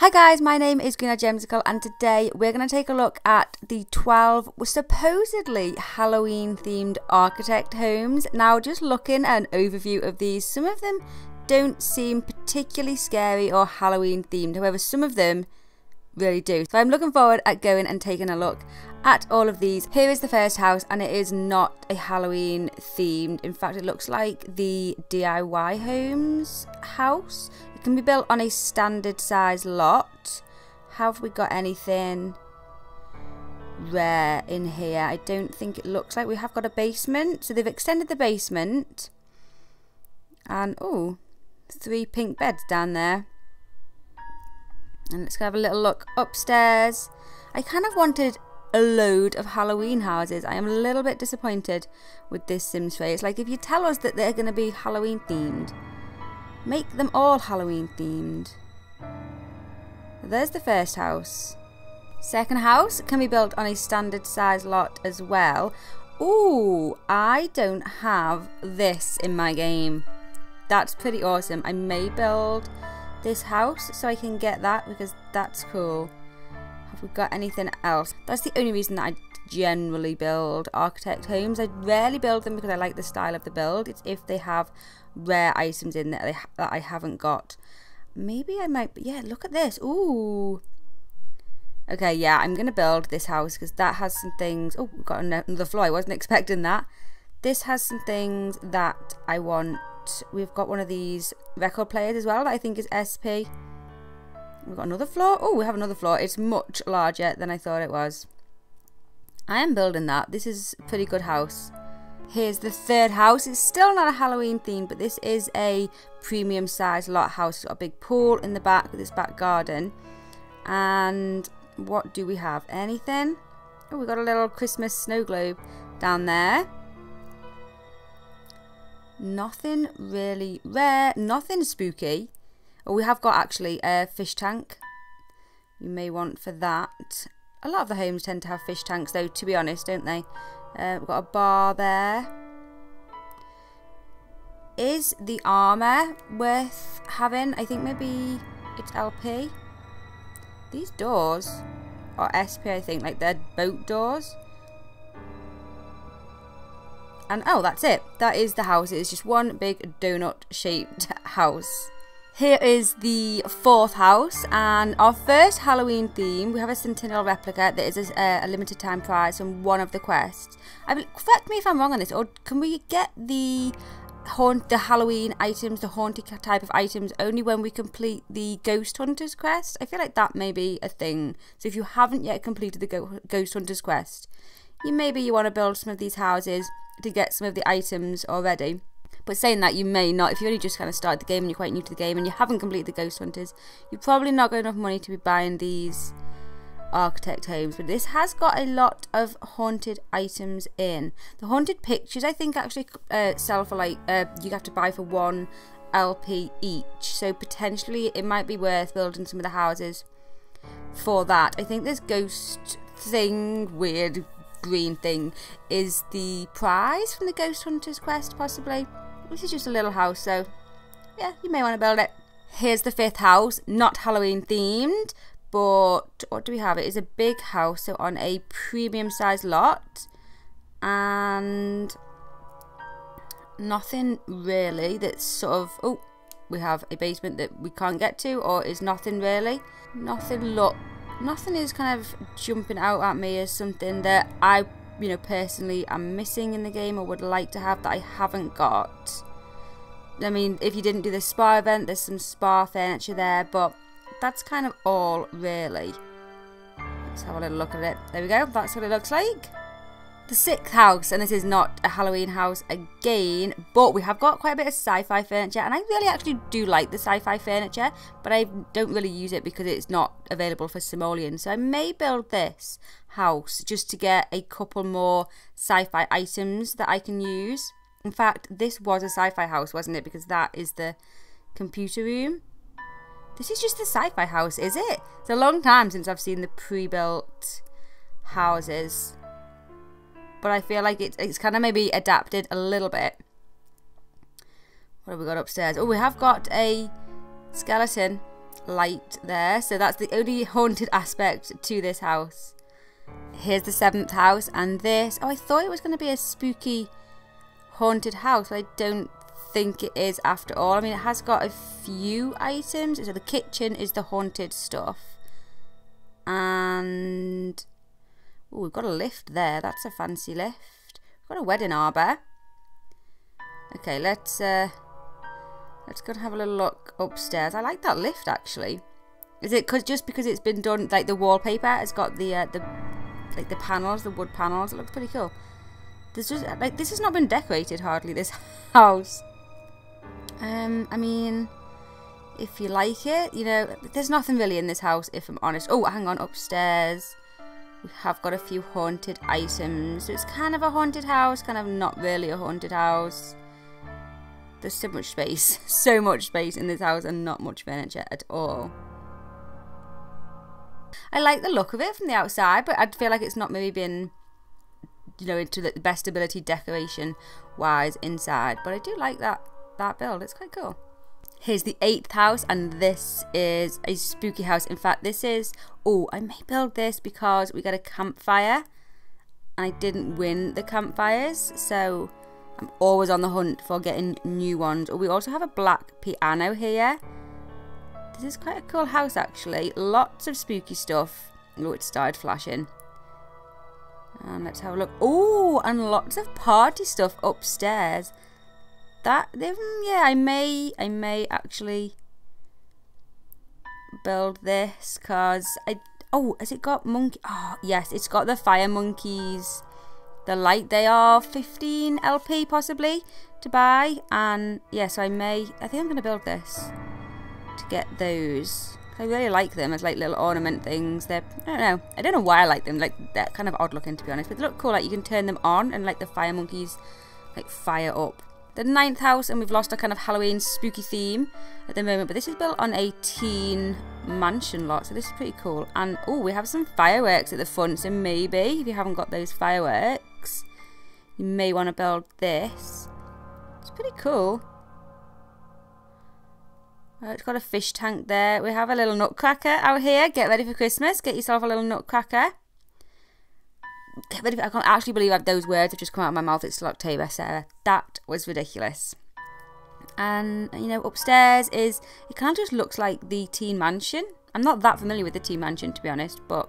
Hi guys, my name is Greenoid Gemzicle and today we're going to take a look at the 12 supposedly Halloween themed architect homes. Now just looking at an overview of these, some of them don't seem particularly scary or Halloween themed, however some of them really do. So I'm looking forward at going and taking a look at all of these. Here is the first house and it is not a Halloween themed. In fact, it looks like the DIY homes house. It can be built on a standard size lot. Have we got anything rare in here? I don't think it looks like we have got a basement. So they've extended the basement. And, oh, three pink beds down there. And let's have a little look upstairs. I kind of wanted a load of Halloween houses. I am a little bit disappointed with this Sims 3. It's like if you tell us that they're going to be Halloween themed, Make them all Halloween themed. There's the first house. Second house can be built on a standard size lot as well. Ooh, I don't have this in my game. That's pretty awesome. I may build this house so I can get that because that's cool. Have we got anything else? That's the only reason that I generally build architect homes. I rarely build them because I like the style of the build. It's if they have rare items in that, that I haven't got. Maybe I might, yeah, look at this. Ooh. Okay, yeah, I'm going to build this house because that has some things. Oh, we've got another floor. I wasn't expecting that. This has some things that I want. We've got one of these record players as well that I think is SP. We've got another floor. Oh, we have another floor. It's much larger than I thought it was. I am building that. This is a pretty good house. Here's the third house. It's still not a Halloween theme, but this is a premium size lot house. It's got a big pool in the back with this back garden. And what do we have? Anything? Oh, we got a little Christmas snow globe down there. Nothing really rare. Nothing spooky. Oh, we have got actually a fish tank. You may want for that. A lot of the homes tend to have fish tanks though, to be honest, don't they? Uh, we've got a bar there. Is the armour worth having? I think maybe it's LP. These doors are SP, I think, like they're boat doors. And oh, that's it. That is the house. It's just one big donut shaped house. Here is the fourth house and our first Halloween theme. We have a Centennial replica that is a, a limited time prize from one of the quests. I mean, correct me if I'm wrong on this, or can we get the haunt the Halloween items, the haunted type of items, only when we complete the Ghost Hunters quest? I feel like that may be a thing. So if you haven't yet completed the Ghost Hunters quest, you maybe you want to build some of these houses to get some of the items already. But saying that, you may not. If you only just kind of started the game and you're quite new to the game and you haven't completed the Ghost Hunters, you're probably not got enough money to be buying these architect homes. But this has got a lot of haunted items in. The haunted pictures, I think, actually uh, sell for like, uh, you have to buy for one LP each. So potentially it might be worth building some of the houses for that. I think this ghost thing, weird green thing, is the prize from the Ghost Hunters quest, possibly. This is just a little house, so yeah, you may want to build it. Here's the fifth house, not Halloween themed, but what do we have? It is a big house, so on a premium size lot, and nothing really that's sort of, oh, we have a basement that we can't get to, or is nothing really. Nothing look, nothing is kind of jumping out at me as something that I you know, personally am missing in the game or would like to have that I haven't got. I mean, if you didn't do the spa event, there's some spa furniture there, but that's kind of all, really. Let's have a little look at it. There we go, that's what it looks like. The sixth house, and this is not a Halloween house again, but we have got quite a bit of sci-fi furniture, and I really actually do like the sci-fi furniture, but I don't really use it because it's not available for simoleon. So I may build this house just to get a couple more sci-fi items that I can use. In fact, this was a sci-fi house, wasn't it? Because that is the computer room. This is just the sci-fi house, is it? It's a long time since I've seen the pre-built houses but I feel like it, it's kind of maybe adapted a little bit. What have we got upstairs? Oh, we have got a skeleton light there. So that's the only haunted aspect to this house. Here's the seventh house and this. Oh, I thought it was going to be a spooky haunted house. I don't think it is after all. I mean, it has got a few items. So the kitchen is the haunted stuff. And... We've got a lift there. That's a fancy lift. We've got a wedding arbour. Okay, let's... Uh, Let's go and have a little look upstairs. I like that lift actually. Is it cause just because it's been done like the wallpaper has got the uh, the like the panels, the wood panels. It looks pretty cool. There's just like this has not been decorated hardly. This house. Um, I mean, if you like it, you know, there's nothing really in this house. If I'm honest. Oh, hang on, upstairs. We have got a few haunted items. It's kind of a haunted house, kind of not really a haunted house. There's so much space, so much space in this house and not much furniture at all. I like the look of it from the outside, but I feel like it's not maybe been, you know, into the best ability decoration wise inside. But I do like that that build. It's quite cool. Here's the eighth house, and this is a spooky house. In fact, this is oh, I may build this because we got a campfire, and I didn't win the campfires, so I'm always on the hunt for getting new ones. Oh, we also have a black piano here. This is quite a cool house actually. Lots of spooky stuff. Oh, it started flashing. And let's have a look. Oh, and lots of party stuff upstairs. That, mm, yeah, I may, I may actually build this because I, oh, has it got monkey? Oh, yes, it's got the fire monkeys the light. They are 15 LP possibly to buy. And yes, yeah, so I may, I think I'm going to build this to get those. I really like them as like little ornament things. They're, I don't know, I don't know why I like them. Like they're kind of odd looking to be honest, but they look cool. Like you can turn them on and like the fire monkeys like fire up. The ninth house, and we've lost our kind of Halloween spooky theme at the moment, but this is built on a teen mansion lot, so this is pretty cool. And oh, we have some fireworks at the front, so maybe if you haven't got those fireworks, you may want to build this. It's pretty cool. it's got a fish tank there. We have a little nutcracker out here. Get ready for Christmas. Get yourself a little nutcracker. Ready for, I can't actually believe those words have just come out of my mouth. It's October, Sara. That was ridiculous. And, you know, upstairs is, it kind of just looks like the teen mansion. I'm not that familiar with the teen mansion, to be honest, but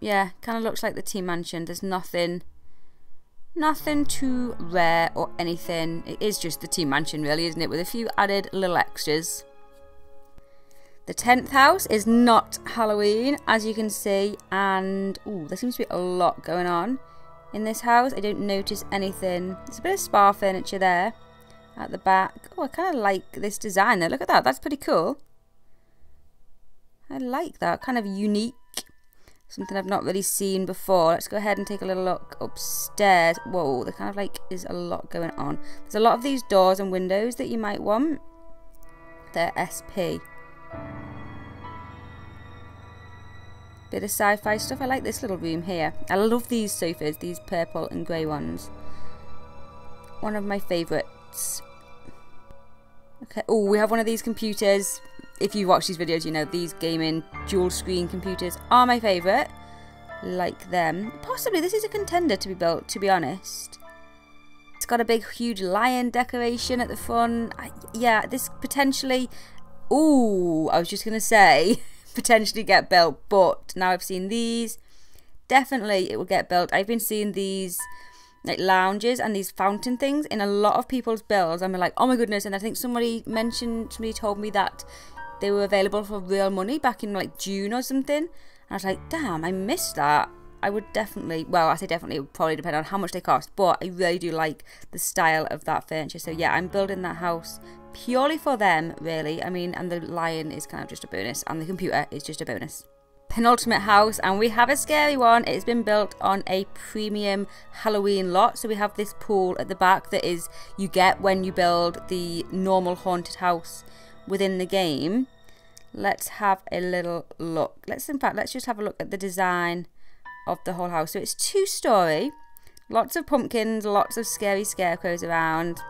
yeah, kind of looks like the teen mansion. There's nothing, nothing too rare or anything. It is just the teen mansion, really, isn't it? With a few added little extras. The 10th house is not Halloween, as you can see, and ooh, there seems to be a lot going on in this house. I don't notice anything. There's a bit of spa furniture there at the back. Oh, I kind of like this design there. Look at that. That's pretty cool. I like that. Kind of unique something I've not really seen before. Let's go ahead and take a little look upstairs. Whoa, there kind of like is a lot going on. There's a lot of these doors and windows that you might want. They're SP. Bit of sci-fi stuff. I like this little room here. I love these sofas, these purple and grey ones. One of my favourites. Okay. Oh, we have one of these computers if you watch these videos, you know these gaming dual screen computers are my favourite. Like them. Possibly this is a contender to be built, to be honest. It's got a big, huge lion decoration at the front. I, yeah, this potentially... Ooh, I was just going to say, potentially get built. But now I've seen these, definitely it will get built. I've been seeing these like lounges and these fountain things in a lot of people's builds. I'm like, oh my goodness. And I think somebody mentioned, somebody told me that they were available for real money back in like June or something. And I was like, damn, I missed that. I would definitely, well, I say definitely, it would probably depend on how much they cost, but I really do like the style of that furniture. So yeah, I'm building that house purely for them, really. I mean, and the lion is kind of just a bonus, and the computer is just a bonus. Penultimate house, and we have a scary one. It's been built on a premium Halloween lot. So we have this pool at the back that is you get when you build the normal haunted house within the game, let's have a little look. Let's, in fact, let's just have a look at the design of the whole house. So it's two story, lots of pumpkins, lots of scary scarecrows around.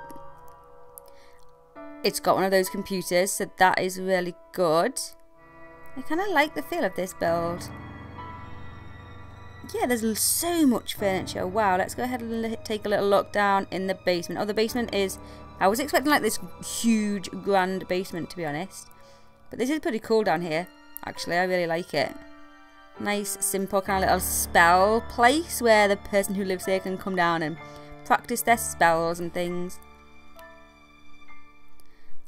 it's got one of those computers, so that is really good. I kind of like the feel of this build. Yeah, there's so much furniture. Wow, let's go ahead and take a little look down in the basement. Oh, the basement is... I was expecting like this huge, grand basement, to be honest. But this is pretty cool down here. Actually, I really like it. Nice, simple kind of little spell place where the person who lives here can come down and practice their spells and things.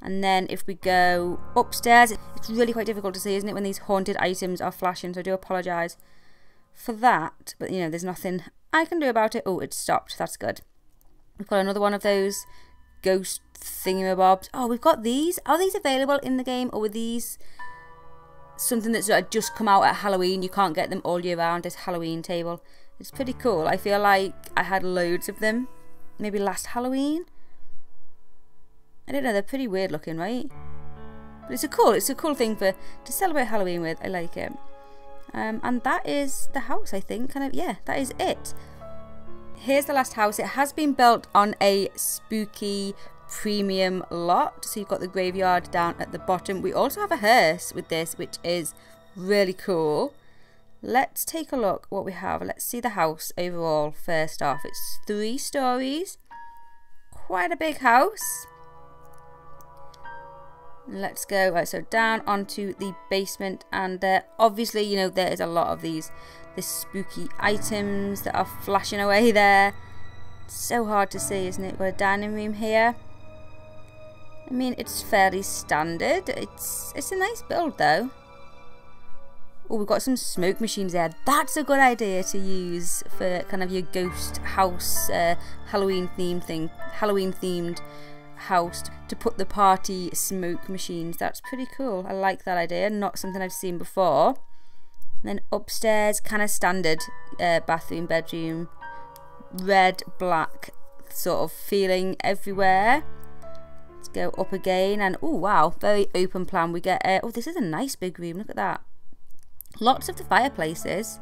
And then if we go upstairs, it's really quite difficult to see, isn't it, when these haunted items are flashing, so I do apologise for that. But, you know, there's nothing I can do about it. Oh, it stopped. That's good. We've got another one of those ghost thingamabobs. Oh, we've got these. Are these available in the game, or were these something that's just come out at Halloween? You can't get them all year round, this Halloween table. It's pretty cool. I feel like I had loads of them, maybe last Halloween. I don't know, they're pretty weird looking, right? But it's a cool, it's a cool thing for to celebrate Halloween with. I like it. Um, and that is the house, I think. Kind of, yeah, that is it. Here's the last house. It has been built on a spooky premium lot. So you've got the graveyard down at the bottom. We also have a hearse with this, which is really cool. Let's take a look what we have. Let's see the house overall first off. It's three stories. Quite a big house. Let's go. Right, so down onto the basement, and uh, obviously, you know, there is a lot of these, this spooky items that are flashing away there. It's so hard to see, isn't it? We've got a dining room here. I mean, it's fairly standard. It's it's a nice build though. Oh, we've got some smoke machines there. That's a good idea to use for kind of your ghost house uh, Halloween themed thing, Halloween themed house to put the party smoke machines. That's pretty cool. I like that idea. Not something I've seen before. And then upstairs, kind of standard uh, bathroom, bedroom, red, black sort of feeling everywhere. Let's go up again and oh wow, very open plan. We get uh, oh this is a nice big room. Look at that. Lots of the fireplaces.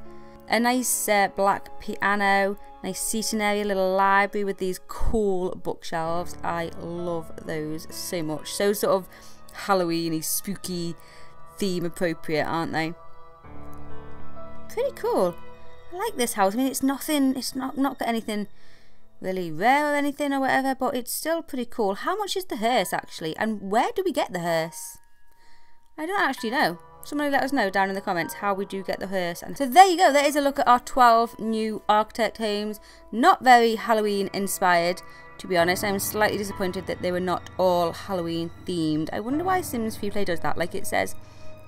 A nice uh, black piano, nice seating area, little library with these cool bookshelves. I love those so much. So sort of Halloweeny, spooky, theme appropriate, aren't they? Pretty cool. I like this house. I mean, it's nothing. It's not not got anything really rare or anything or whatever, but it's still pretty cool. How much is the hearse actually, and where do we get the hearse? I don't actually know. Somebody let us know down in the comments how we do get the hearse. And so there you go. There is a look at our 12 new architect homes. Not very Halloween inspired, to be honest. I'm slightly disappointed that they were not all Halloween themed. I wonder why Sims Freeplay does that. Like it says,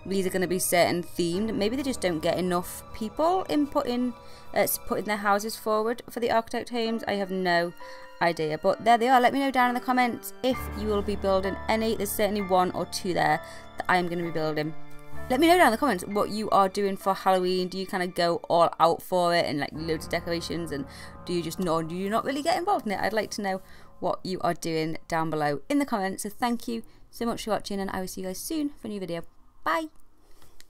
these are going to be certain themed. Maybe they just don't get enough people inputting, uh, putting their houses forward for the architect homes. I have no idea. But there they are. Let me know down in the comments if you will be building any. There's certainly one or two there that I am going to be building. Let me know down in the comments what you are doing for Halloween. Do you kind of go all out for it and like loads of decorations and do you just know, do you not really get involved in it? I'd like to know what you are doing down below in the comments. So thank you so much for watching and I will see you guys soon for a new video. Bye!